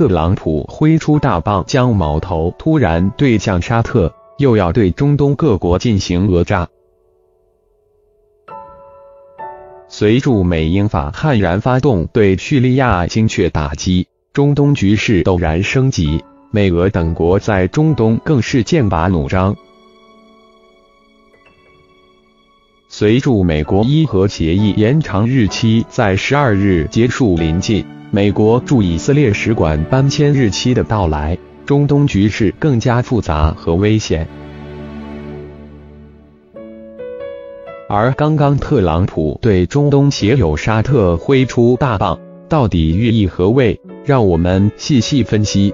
特朗普挥出大棒，将矛头突然对向沙特，又要对中东各国进行讹诈。随着美英法悍然发动对叙利亚精确打击，中东局势陡然升级，美俄等国在中东更是剑拔弩张。随着美国伊核协议延长日期在十二日结束临近，美国驻以色列使馆搬迁日期的到来，中东局势更加复杂和危险。而刚刚特朗普对中东携友沙特挥出大棒，到底寓意何为？让我们细细分析。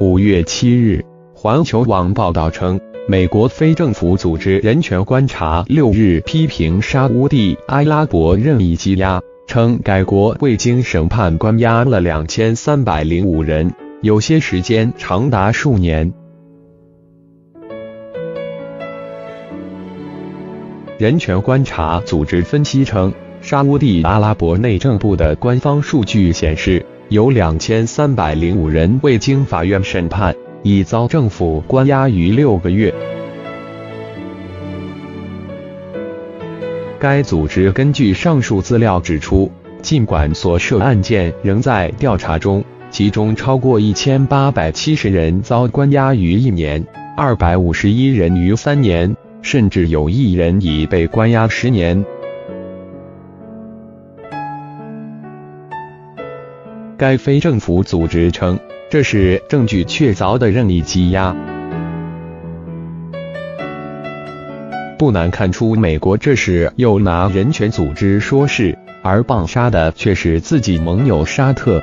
五月七日，环球网报道称，美国非政府组织人权观察六日批评沙乌地阿拉伯任意羁押，称该国未经审判关押了两千三百零五人，有些时间长达数年。人权观察组织分析称，沙乌地阿拉伯内政部的官方数据显示，有两千三百零五人未经法院审判，已遭政府关押逾六个月。该组织根据上述资料指出，尽管所涉案件仍在调查中，其中超过一千八百七十人遭关押逾一年，二百五十一人逾三年。甚至有一人已被关押十年。该非政府组织称，这是证据确凿的任意羁押。不难看出，美国这是又拿人权组织说事，而棒杀的却是自己盟友沙特。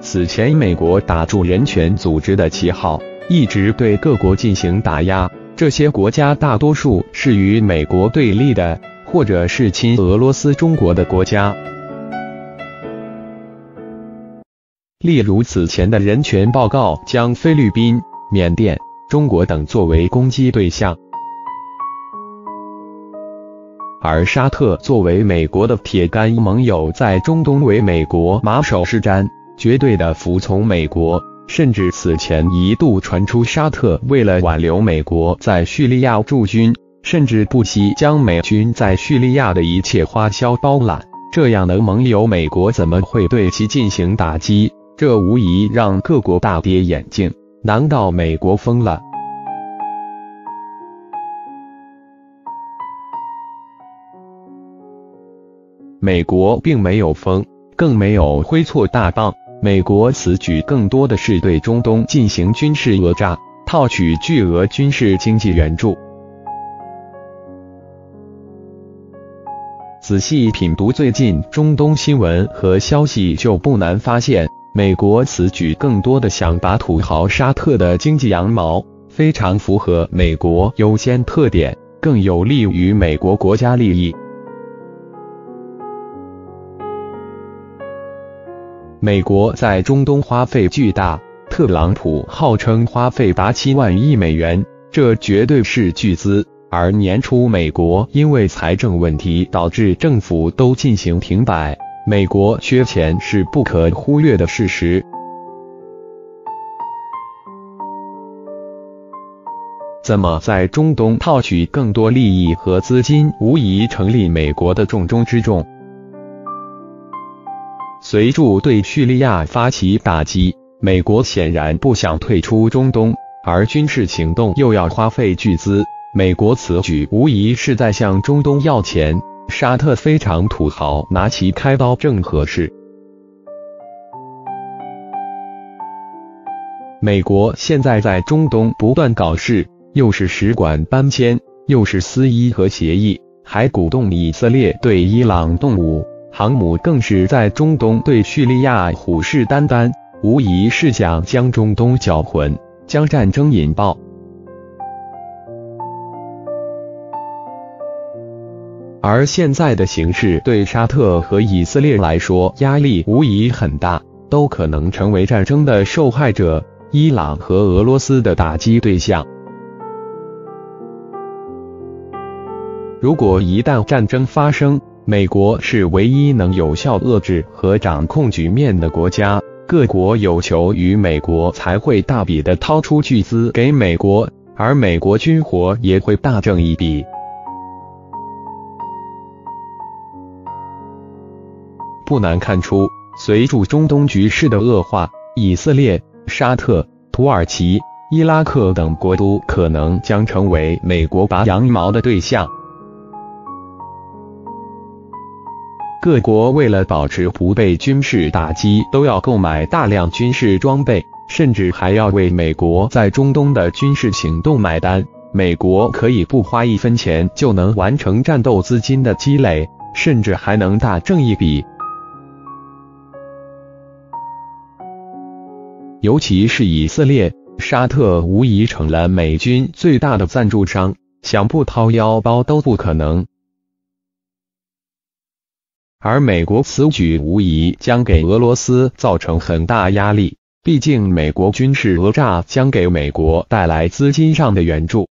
此前，美国打住人权组织的旗号。一直对各国进行打压，这些国家大多数是与美国对立的，或者是亲俄罗斯、中国的国家。例如，此前的人权报告将菲律宾、缅甸、中国等作为攻击对象，而沙特作为美国的铁杆盟友，在中东为美国马首是瞻，绝对的服从美国。甚至此前一度传出沙特为了挽留美国在叙利亚驻军，甚至不惜将美军在叙利亚的一切花销包揽。这样的盟友，美国怎么会对其进行打击？这无疑让各国大跌眼镜。难道美国疯了？美国并没有疯，更没有挥错大棒。美国此举更多的是对中东进行军事讹诈，套取巨额军事经济援助。仔细品读最近中东新闻和消息，就不难发现，美国此举更多的想把土豪沙特的经济羊毛，非常符合美国优先特点，更有利于美国国家利益。美国在中东花费巨大，特朗普号称花费达七万亿美元，这绝对是巨资。而年初美国因为财政问题导致政府都进行停摆，美国缺钱是不可忽略的事实。怎么在中东套取更多利益和资金，无疑成立美国的重中之重。随着对叙利亚发起打击，美国显然不想退出中东，而军事行动又要花费巨资，美国此举无疑是在向中东要钱。沙特非常土豪，拿其开刀正合适。美国现在在中东不断搞事，又是使馆搬迁，又是撕伊核协议，还鼓动以色列对伊朗动武。航母更是在中东对叙利亚虎视眈眈，无疑是想将中东搅浑，将战争引爆。而现在的形势对沙特和以色列来说压力无疑很大，都可能成为战争的受害者，伊朗和俄罗斯的打击对象。如果一旦战争发生，美国是唯一能有效遏制和掌控局面的国家，各国有求于美国才会大笔的掏出巨资给美国，而美国军火也会大挣一笔。不难看出，随着中东局势的恶化，以色列、沙特、土耳其、伊拉克等国都可能将成为美国拔羊毛的对象。各国为了保持不被军事打击，都要购买大量军事装备，甚至还要为美国在中东的军事行动买单。美国可以不花一分钱就能完成战斗资金的积累，甚至还能大挣一笔。尤其是以色列、沙特，无疑成了美军最大的赞助商，想不掏腰包都不可能。而美国此举无疑将给俄罗斯造成很大压力，毕竟美国军事讹诈将给美国带来资金上的援助。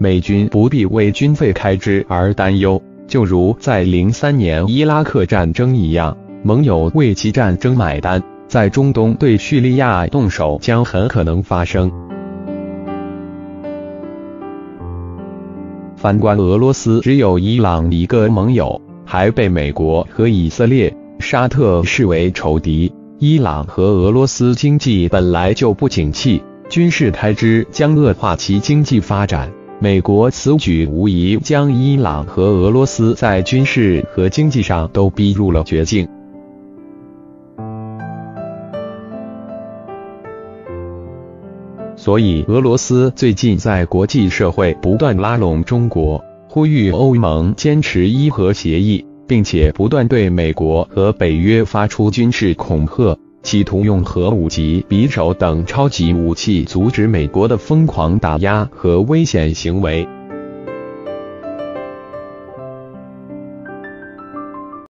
美军不必为军费开支而担忧，就如在零三年伊拉克战争一样。盟友为其战争买单，在中东对叙利亚动手将很可能发生。反观俄罗斯，只有伊朗一个盟友，还被美国和以色列、沙特视为仇敌。伊朗和俄罗斯经济本来就不景气，军事开支将恶化其经济发展。美国此举无疑将伊朗和俄罗斯在军事和经济上都逼入了绝境。所以，俄罗斯最近在国际社会不断拉拢中国，呼吁欧盟坚持伊核协议，并且不断对美国和北约发出军事恐吓，企图用核武器匕首等超级武器阻止美国的疯狂打压和危险行为。